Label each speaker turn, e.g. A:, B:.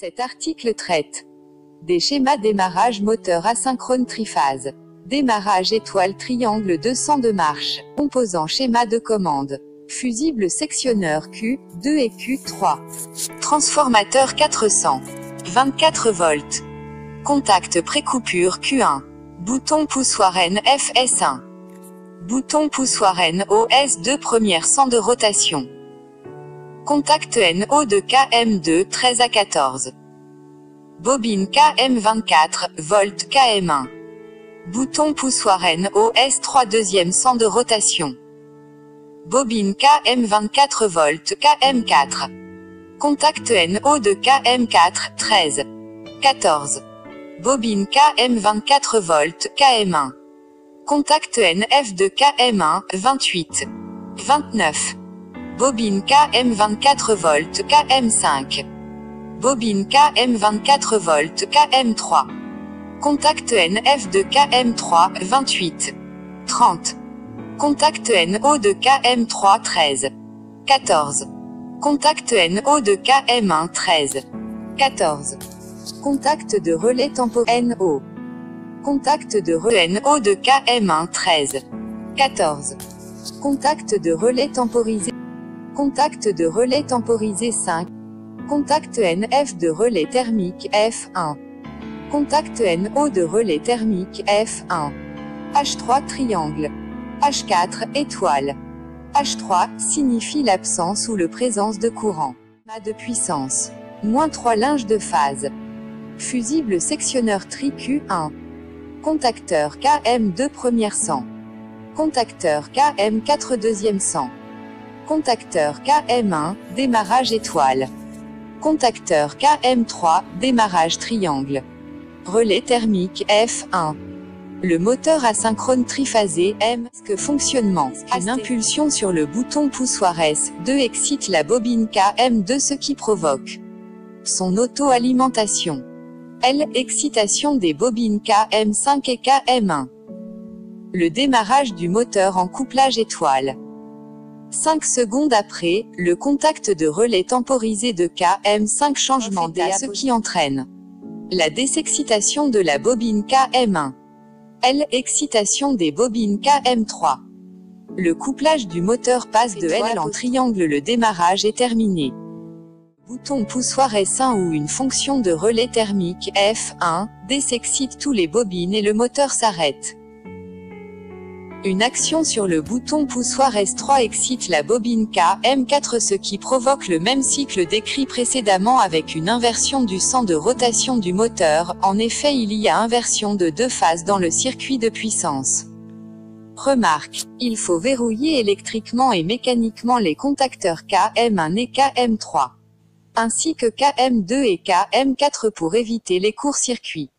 A: Cet article traite des schémas démarrage moteur asynchrone triphase. Démarrage étoile triangle 200 de marche. Composant schéma de commande. Fusible sectionneur Q, 2 et Q3. Transformateur 400. 24 volts. Contact précoupure Q1. Bouton poussoir N FS1. Bouton poussoir N OS2 première 100 de rotation. Contact NO de KM2 13 à 14. Bobine KM24, volt KM1. Bouton poussoir N OS3 deuxième 100 de rotation. Bobine KM24 volt KM4. Contact NO de KM4 13. 14. Bobine KM24 volt KM1. Contact NF de KM1 28. 29. Bobine KM24 volt KM5. Bobine KM24 volt KM3. Contact NF de KM3 28. 30. Contact NO de KM3 13. 14. Contact NO de KM1 13. 14. Contact de relais tempo NO. Contact de relais NO de KM1 13. 14. Contact de relais temporisé. Contact de relais temporisé 5. Contact NF de relais thermique F1. Contact NO de relais thermique F1. H3 triangle. H4 étoile. H3 signifie l'absence ou le présence de courant. Ma de puissance. Moins 3 linges de phase. Fusible sectionneur tri Q1. Contacteur KM2 première 100. Contacteur KM4 deuxième 100. Contacteur KM1, démarrage étoile. Contacteur KM3, démarrage triangle. Relais thermique F1. Le moteur asynchrone triphasé M, que fonctionnement, une impulsion sur le bouton poussoir S2 excite la bobine KM2 ce qui provoque son auto-alimentation. L, excitation des bobines KM5 et KM1. Le démarrage du moteur en couplage étoile. 5 secondes après, le contact de relais temporisé de KM5 changement DA ce qui entraîne la désexcitation de la bobine KM1. L. Excitation des bobines KM3. Le couplage du moteur passe de L en triangle le démarrage est terminé. Bouton poussoir S1 ou une fonction de relais thermique F1 désexcite tous les bobines et le moteur s'arrête. Une action sur le bouton poussoir S3 excite la bobine K M4 ce qui provoque le même cycle décrit précédemment avec une inversion du sens de rotation du moteur, en effet il y a inversion de deux phases dans le circuit de puissance. Remarque, il faut verrouiller électriquement et mécaniquement les contacteurs KM1 et KM3, ainsi que KM2 et KM4 pour éviter les courts-circuits.